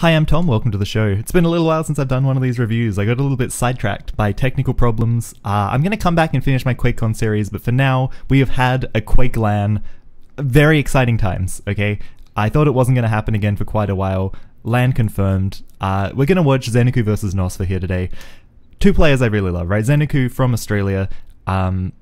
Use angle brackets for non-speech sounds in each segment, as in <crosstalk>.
Hi, I'm Tom. Welcome to the show. It's been a little while since I've done one of these reviews. I got a little bit sidetracked by technical problems. Uh, I'm going to come back and finish my QuakeCon series, but for now, we have had a Quake LAN. Very exciting times, okay? I thought it wasn't going to happen again for quite a while. LAN confirmed. Uh, we're going to watch Zenaku versus Nosfa here today. Two players I really love, right? Zenaku from Australia. Um,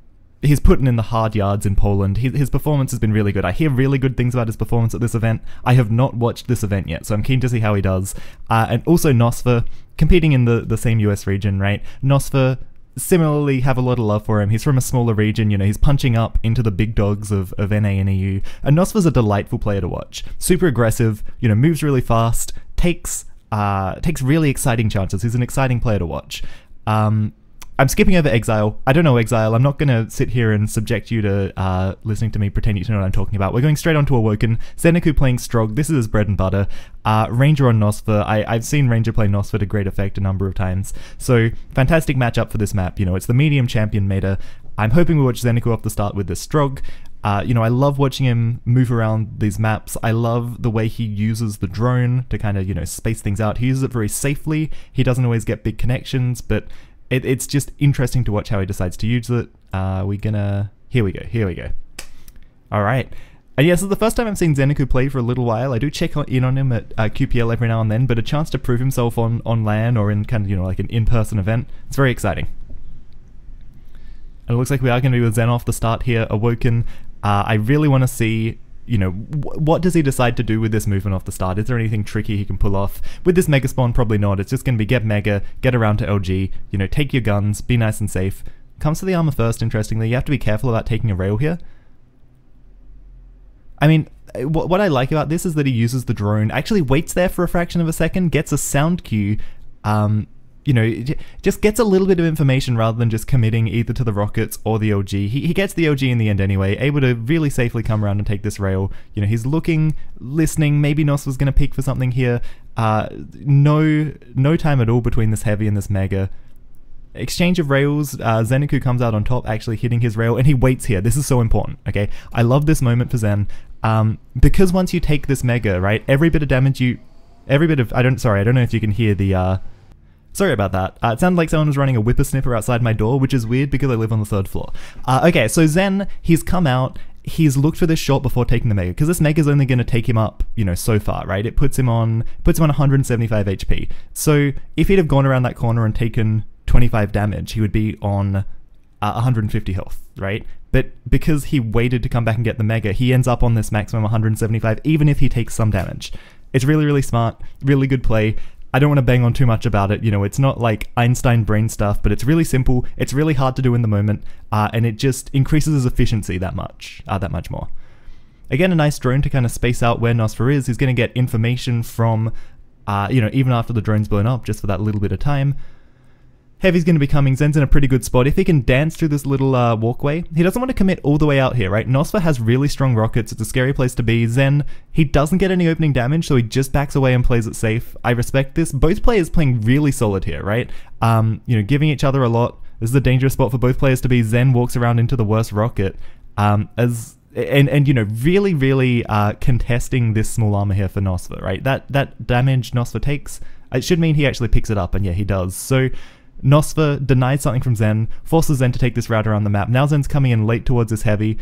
he's putting in the hard yards in Poland. His, his, performance has been really good. I hear really good things about his performance at this event. I have not watched this event yet, so I'm keen to see how he does. Uh, and also Nosfa, competing in the, the same US region, right? Nosfa similarly have a lot of love for him. He's from a smaller region, you know, he's punching up into the big dogs of, of NA and EU. And Nosfa's a delightful player to watch. Super aggressive, you know, moves really fast, takes uh, takes really exciting chances. He's an exciting player to watch. Um, I'm skipping over Exile. I don't know Exile. I'm not going to sit here and subject you to uh, listening to me pretend you to know what I'm talking about. We're going straight on to Awoken. Zenaku playing Strogg. This is his bread and butter. Uh, Ranger on Nosfa. I, I've seen Ranger play Nosfa to great effect a number of times. So, fantastic matchup for this map. You know, it's the medium champion meta. I'm hoping we watch Zenaku off the start with this Strogg. Uh, you know, I love watching him move around these maps. I love the way he uses the drone to kind of, you know, space things out. He uses it very safely. He doesn't always get big connections, but it, it's just interesting to watch how he decides to use it. Uh, we gonna here we go, here we go. All right. And yes, it's the first time I've seen Zenaku play for a little while. I do check in on him at uh, QPL every now and then, but a chance to prove himself on, on LAN or in kind of, you know, like an in-person event, it's very exciting. And it looks like we are going to be with Zen off the start here, Awoken. Uh, I really want to see you know, what does he decide to do with this movement off the start? Is there anything tricky he can pull off? With this Mega Spawn, probably not. It's just going to be get Mega, get around to LG, you know, take your guns, be nice and safe. Comes to the armor first, interestingly. You have to be careful about taking a rail here. I mean, eh, what I like about this is that he uses the drone, actually waits there for a fraction of a second, gets a sound cue, um, you know, just gets a little bit of information rather than just committing either to the rockets or the OG. He, he gets the OG in the end anyway, able to really safely come around and take this rail. You know, he's looking, listening, maybe Nos was going to peek for something here. Uh, no, no time at all between this heavy and this mega. Exchange of rails, uh, Zenaku comes out on top, actually hitting his rail, and he waits here. This is so important, okay? I love this moment for Zen, um, because once you take this mega, right, every bit of damage you, every bit of, I don't, sorry, I don't know if you can hear the, uh, Sorry about that. Uh, it sounded like someone was running a whippersnipper outside my door, which is weird because I live on the third floor. Uh, okay, so Zen, he's come out, he's looked for this shot before taking the mega because this mega is only going to take him up, you know, so far, right? It puts him on puts him on 175 HP. So if he'd have gone around that corner and taken 25 damage, he would be on uh, 150 health, right? But because he waited to come back and get the mega, he ends up on this maximum 175, even if he takes some damage. It's really, really smart, really good play. I don't want to bang on too much about it. You know, it's not like Einstein brain stuff, but it's really simple. It's really hard to do in the moment, uh, and it just increases his efficiency that much, uh, that much more. Again, a nice drone to kind of space out where Nosfa is. He's going to get information from, uh, you know, even after the drone's blown up, just for that little bit of time. Heavy's going to be coming. Zen's in a pretty good spot. If he can dance through this little uh, walkway, he doesn't want to commit all the way out here, right? Nosfa has really strong rockets. It's a scary place to be. Zen, he doesn't get any opening damage, so he just backs away and plays it safe. I respect this. Both players playing really solid here, right? Um, you know, giving each other a lot. This is a dangerous spot for both players to be. Zen walks around into the worst rocket. Um, as and and you know really really uh, contesting this small armor here for Nosfa, right? That that damage Nosfa takes, it should mean he actually picks it up, and yeah, he does. So Nosfa denies something from Zen, forces Zen to take this route around the map. Now Zen's coming in late towards this heavy,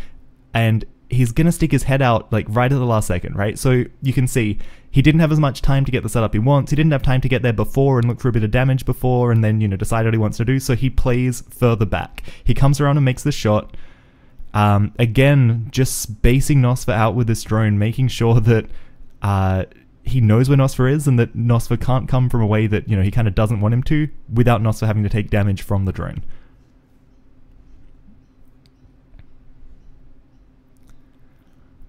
and he's gonna stick his head out like right at the last second, right? So you can see he didn't have as much time to get the setup he wants. He didn't have time to get there before and look for a bit of damage before, and then you know decide what he wants to do. So he plays further back. He comes around and makes the shot. Um, again, just spacing Nosfa out with this drone, making sure that uh, he knows where Nosfa is and that Nosfa can't come from a way that, you know, he kind of doesn't want him to without Nosfa having to take damage from the drone.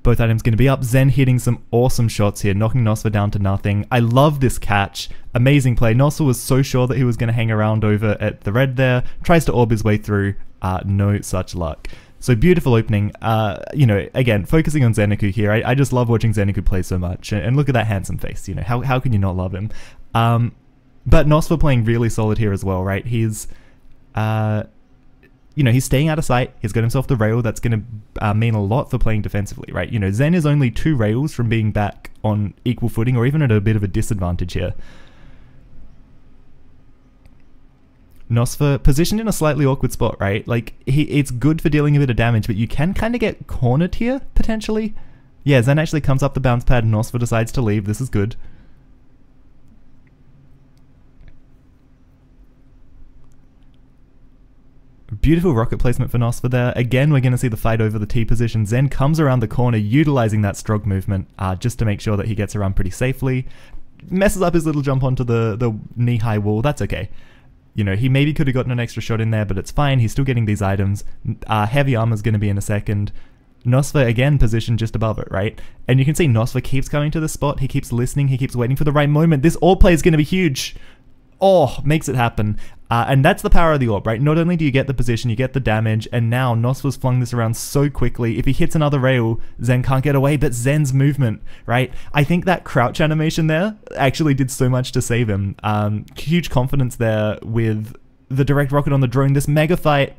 Both items going to be up. Zen hitting some awesome shots here, knocking Nosfa down to nothing. I love this catch. Amazing play. Nosfa was so sure that he was going to hang around over at the red there. Tries to orb his way through. Uh, no such luck. So beautiful opening. Uh, you know, again, focusing on Zenaku here. I, I just love watching Zenaku play so much, and, and, look at that handsome face. You know, how how can you not love him? Um, but Nosfa playing really solid here as well, right? He's, uh, you know, he's staying out of sight. He's got himself the rail. That's going to uh, mean a lot for playing defensively, right? You know, Zen is only two rails from being back on equal footing or even at a bit of a disadvantage here. Nosfa positioned in a slightly awkward spot, right? Like he, it's good for dealing a bit of damage, but you can kind of get cornered here potentially. Yeah, Zen actually comes up the bounce pad. And Nosfa decides to leave. This is good. Beautiful rocket placement for Nosfa there. Again, we're going to see the fight over the T position. Zen comes around the corner, utilizing that Strogg movement uh, just to make sure that he gets around pretty safely. Messes up his little jump onto the, the knee-high wall. That's okay. You know, he maybe could have gotten an extra shot in there, but it's fine. He's still getting these items. Uh, heavy armor's going to be in a second. Nosfa again positioned just above it, right? And you can see Nosfa keeps coming to the spot. He keeps listening. He keeps waiting for the right moment. This all play is going to be huge oh, makes it happen. Uh, and that's the power of the orb, right? Not only do you get the position, you get the damage, and now Nosfa's flung this around so quickly. If he hits another rail, Zen can't get away, but Zen's movement, right? I think that crouch animation there actually did so much to save him. Um, huge confidence there with the direct rocket on the drone. This mega fight,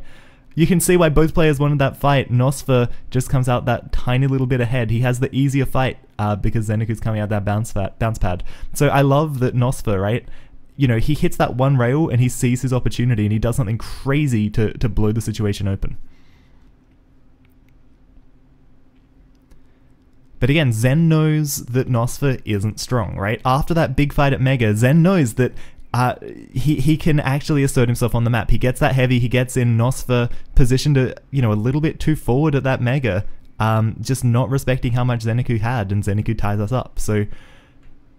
you can see why both players wanted that fight. Nosfa just comes out that tiny little bit ahead. He has the easier fight uh, because Zenaku's coming out that bounce, fat, bounce pad. So I love that Nosfa, right? You know, he hits that one rail and he sees his opportunity and he does something crazy to, to blow the situation open. But again, Zen knows that Nosfa isn't strong, right? After that big fight at Mega, Zen knows that uh, he he can actually assert himself on the map. He gets that heavy. He gets in Nosfa positioned a you know a little bit too forward at that Mega, um, just not respecting how much Zenaku had, and Zenaku ties us up. So,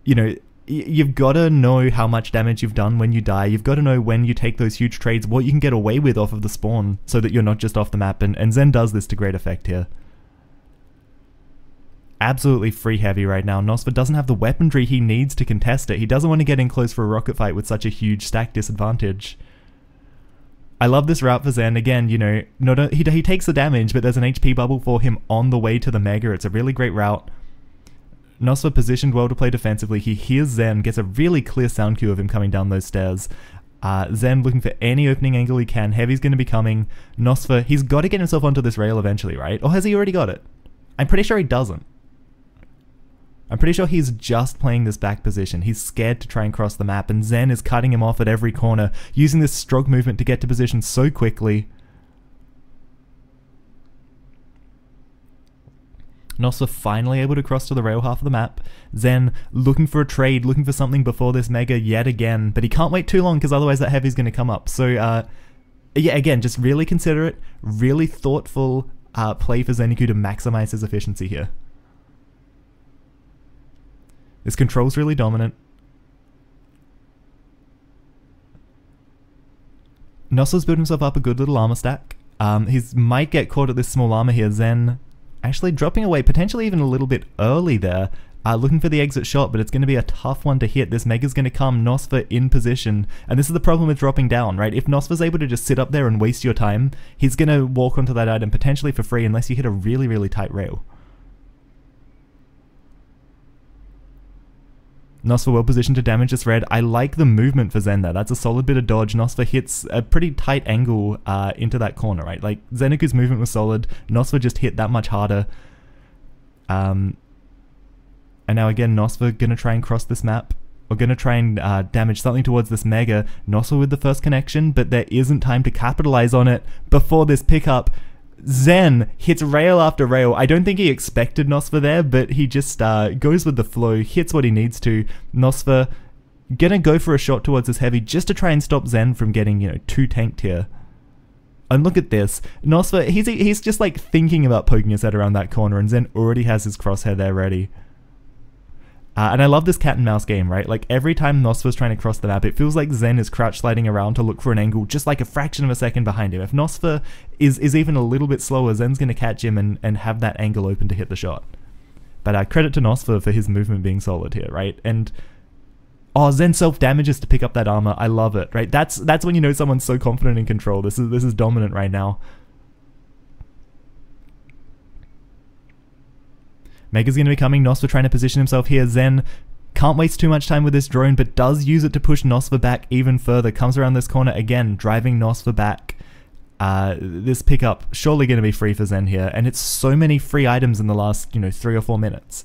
you know, you've got to know how much damage you've done when you die. You've got to know when you take those huge trades, what you can get away with off of the spawn, so that you're not just off the map. And, and Zen does this to great effect here. Absolutely free heavy right now. Nosfa doesn't have the weaponry he needs to contest it. He doesn't want to get in close for a rocket fight with such a huge stack disadvantage. I love this route for Zen. Again, you know, not a, he, he takes the damage, but there's an HP bubble for him on the way to the Mega. It's a really great route. Nosfa positioned well to play defensively. He hears Zen, gets a really clear sound cue of him coming down those stairs. Uh, Zen looking for any opening angle he can. Heavy's going to be coming. Nosfa, he's got to get himself onto this rail eventually, right? Or has he already got it? I'm pretty sure he doesn't. I'm pretty sure he's just playing this back position. He's scared to try and cross the map, and Zen is cutting him off at every corner, using this Strogg movement to get to position so quickly. Nosfa finally able to cross to the rail half of the map. Zen looking for a trade, looking for something before this Mega yet again, but he can't wait too long because otherwise that Heavy's going to come up. So, uh, yeah, again, just really considerate, really thoughtful uh, play for Zenaku to maximize his efficiency here. This control's really dominant. Nosfa's built himself up a good little armor stack. Um, he might get caught at this small armor here. Zen actually dropping away potentially even a little bit early there. Uh, looking for the exit shot, but it's going to be a tough one to hit. This Mega's going to come Nosfa in position, and this is the problem with dropping down, right? If Nosfa's able to just sit up there and waste your time, he's going to walk onto that item potentially for free unless you hit a really, really tight rail. Nosfa well positioned to damage this red. I like the movement for Zen there. That's a solid bit of dodge. Nosfa hits a pretty tight angle uh, into that corner, right? Like, Zenaku's movement was solid. Nosfa just hit that much harder. Um, and now again, Nosfa gonna try and cross this map. We're gonna try and uh, damage something towards this Mega. Nosfa with the first connection, but there isn't time to capitalize on it before this pickup. Zen hits rail after rail. I don't think he expected Nosfa there, but he just uh, goes with the flow, hits what he needs to. Nosfa gonna go for a shot towards his heavy just to try and stop Zen from getting, you know, too tanked here. And look at this. Nosfa, he's, he's just like thinking about poking his head around that corner, and Zen already has his crosshair there ready. Uh, and I love this cat and mouse game, right? Like every time Nosfa's trying to cross the map, it feels like Zen is crouch sliding around to look for an angle just like a fraction of a second behind him. If Nosfa is, is even a little bit slower, Zen's going to catch him and, and have that angle open to hit the shot. But uh, credit to Nosfa for his movement being solid here, right? And oh, Zen self damages to pick up that armor. I love it, right? That's that's when you know someone's so confident in control. This is this is dominant right now. Mega's going to be coming, Nosfa trying to position himself here, Zen can't waste too much time with this drone, but does use it to push Nosfa back even further. Comes around this corner again, driving Nosfa back. Uh, this pickup surely going to be free for Zen here, and it's so many free items in the last, you know, three or four minutes.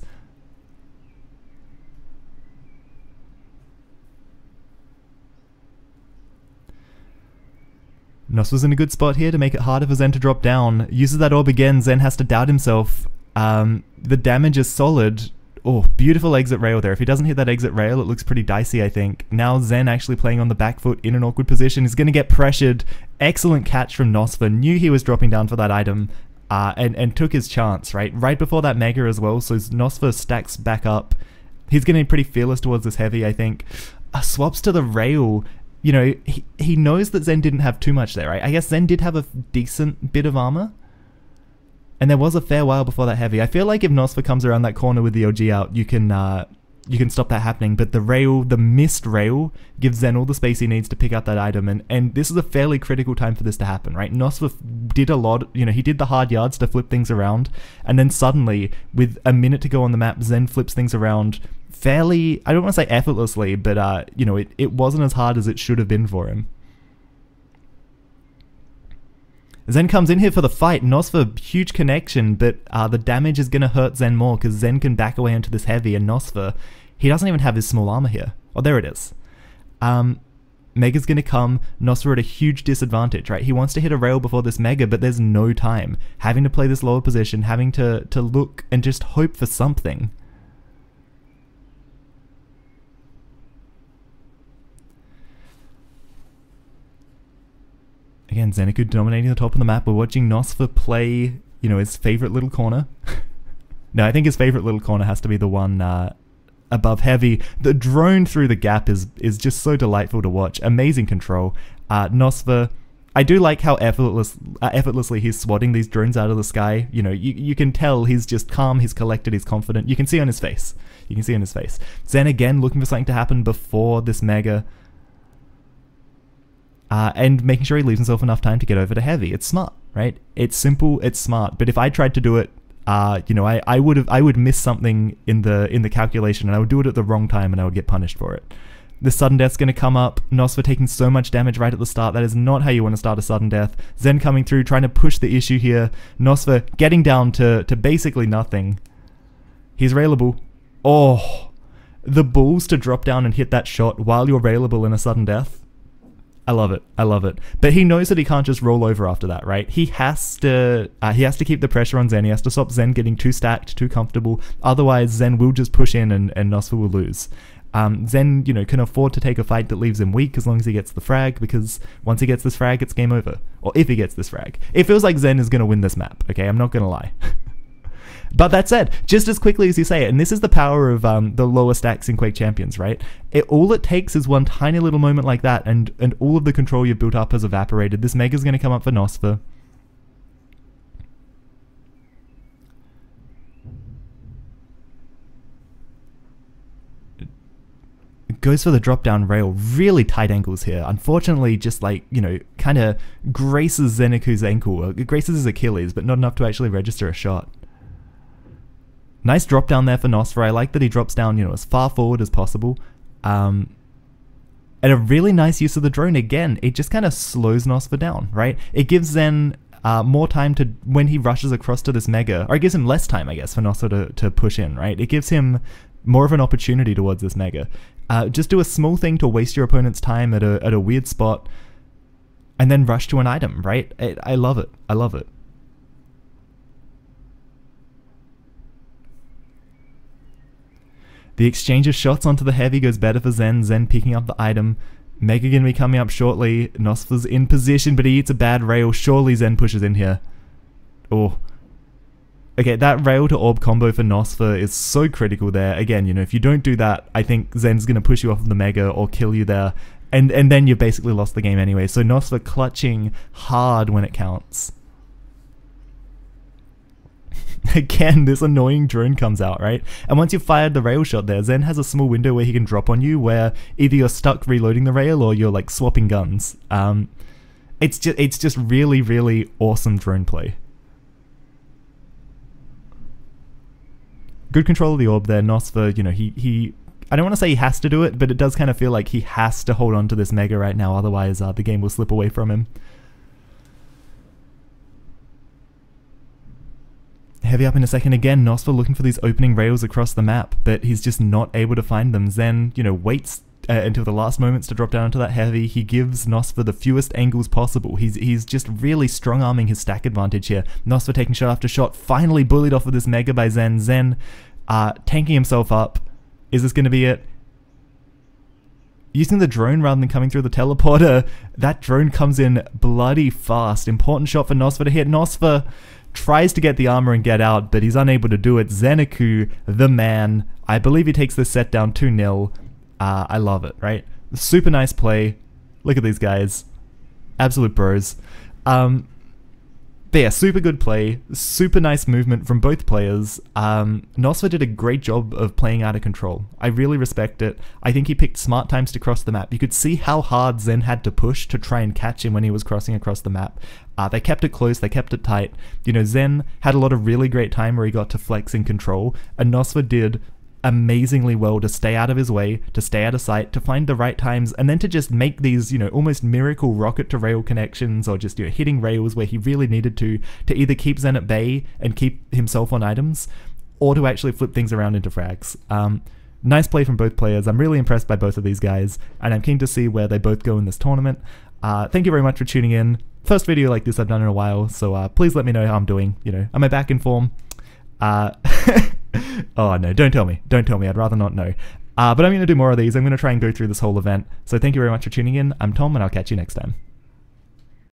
Nosfa's in a good spot here to make it harder for Zen to drop down. Uses that orb again, Zen has to doubt himself. Um, the damage is solid. Oh, beautiful exit rail there. If he doesn't hit that exit rail, it looks pretty dicey, I think. Now Zen actually playing on the back foot in an awkward position. He's going to get pressured. Excellent catch from Nosfa. Knew he was dropping down for that item. Uh, and, and took his chance, right? Right before that Mega as well, so Nosfa stacks back up. He's getting pretty fearless towards this heavy, I think. Uh, swaps to the rail. You know, he, he knows that Zen didn't have too much there, right? I guess Zen did have a decent bit of armor. And there was a fair while before that heavy. I feel like if Nosfa comes around that corner with the OG out, you can uh, you can stop that happening. But the rail, the missed rail, gives Zen all the space he needs to pick up that item. And, and this is a fairly critical time for this to happen, right? Nosfa did a lot, you know, he did the hard yards to flip things around. And then suddenly, with a minute to go on the map, Zen flips things around fairly, I don't want to say effortlessly, but, uh, you know, it, it wasn't as hard as it should have been for him. Zen comes in here for the fight. Nosfa, huge connection, but uh, the damage is going to hurt Zen more because Zen can back away into this heavy, and Nosfa, he doesn't even have his small armor here. Oh, there it is. Um, Mega's going to come, Nosfa at a huge disadvantage, right? He wants to hit a rail before this Mega, but there's no time. Having to play this lower position, having to, to look and just hope for something. Again, Zenaku dominating the top of the map. We're watching Nosfa play, you know, his favorite little corner. <laughs> no, I think his favorite little corner has to be the one uh, above heavy. The drone through the gap is is just so delightful to watch. Amazing control. Uh, Nosfa, I do like how effortless, uh, effortlessly he's swatting these drones out of the sky. You know, you, you can tell he's just calm, he's collected, he's confident. You can see on his face. You can see on his face. Zen again looking for something to happen before this mega uh, and making sure he leaves himself enough time to get over to heavy. It's smart, right? It's simple, it's smart. But if I tried to do it, uh, you know, I, I would have I would miss something in the in the calculation, and I would do it at the wrong time, and I would get punished for it. The sudden death's going to come up. Nosfa taking so much damage right at the start. That is not how you want to start a sudden death. Zen coming through, trying to push the issue here. Nosfa getting down to, to basically nothing. He's railable. Oh, the balls to drop down and hit that shot while you're railable in a sudden death. I love it. I love it. But he knows that he can't just roll over after that, right? He has to. Uh, he has to keep the pressure on Zen. He has to stop Zen getting too stacked, too comfortable. Otherwise, Zen will just push in, and and Nosfa will lose. Um, Zen, you know, can afford to take a fight that leaves him weak as long as he gets the frag, because once he gets this frag, it's game over. Or if he gets this frag, it feels like Zen is going to win this map. Okay, I'm not going to lie. <laughs> But that said, just as quickly as you say it, and this is the power of um, the lower stacks in Quake Champions, right? It, all it takes is one tiny little moment like that, and, and all of the control you've built up has evaporated. This Mega's going to come up for Nosfa. goes for the drop down rail, really tight angles here. Unfortunately, just like, you know, kind of graces Zenaku's ankle, it graces his Achilles, but not enough to actually register a shot. Nice drop down there for Nosfa. I like that he drops down, you know, as far forward as possible. Um, and a really nice use of the drone again. It just kind of slows Nosfa down, right? It gives Zen uh, more time to when he rushes across to this mega, or it gives him less time, I guess, for Nosfa to, to push in, right? It gives him more of an opportunity towards this mega. Uh, just do a small thing to waste your opponent's time at a, at a weird spot, and then rush to an item, right? It, I love it. I love it. The exchange of shots onto the heavy goes better for Zen, Zen picking up the item. Mega gonna be coming up shortly. Nosfa's in position, but he eats a bad rail. Surely Zen pushes in here. Oh. Okay, that rail to orb combo for Nosfa is so critical there. Again, you know, if you don't do that, I think Zen's gonna push you off of the Mega or kill you there. And and then you've basically lost the game anyway. So Nosfa clutching hard when it counts. <laughs> again, this annoying drone comes out, right? And once you've fired the rail shot there, Zen has a small window where he can drop on you where either you're stuck reloading the rail or you're like swapping guns. Um, it's just it's just really, really awesome drone play. Good control of the orb there. Nosfa, you know, he he I don't want to say he has to do it, but it does kind of feel like he has to hold on to this mega right now, otherwise uh, the game will slip away from him. Heavy up in a second again, Nosfa looking for these opening rails across the map, but he's just not able to find them. Zen, you know, waits uh, until the last moments to drop down to that heavy. He gives Nosfa the fewest angles possible. He's he's just really strong arming his stack advantage here. Nosfa taking shot after shot, finally bullied off with this mega by Zen. Zen uh, tanking himself up. Is this going to be it? Using the drone rather than coming through the teleporter, that drone comes in bloody fast. Important shot for Nosfa to hit. Nosfa tries to get the armor and get out, but he's unable to do it. Zenaku, the man, I believe he takes this set down 2 0. Uh, I love it, right? Super nice play. Look at these guys. Absolute bros. Um, but yeah, super good play, super nice movement from both players. Um, Nosfa did a great job of playing out of control. I really respect it. I think he picked smart times to cross the map. You could see how hard Zen had to push to try and catch him when he was crossing across the map. Uh, they kept it close, they kept it tight. You know, Zen had a lot of really great time where he got to flex in control, and Nosfa did amazingly well to stay out of his way, to stay out of sight, to find the right times, and then to just make these, you know, almost miracle rocket to rail connections or just, you know, hitting rails where he really needed to, to either keep Zen at bay and keep himself on items, or to actually flip things around into frags. Um, nice play from both players. I'm really impressed by both of these guys, and I'm keen to see where they both go in this tournament. Uh, thank you very much for tuning in. First video like this I've done in a while, so uh, please let me know how I'm doing. You know, am I back in form? Uh, <laughs> <laughs> oh no, don't tell me. Don't tell me. I'd rather not know. Uh, but I'm going to do more of these. I'm going to try and go through this whole event. So thank you very much for tuning in. I'm Tom, and I'll catch you next time.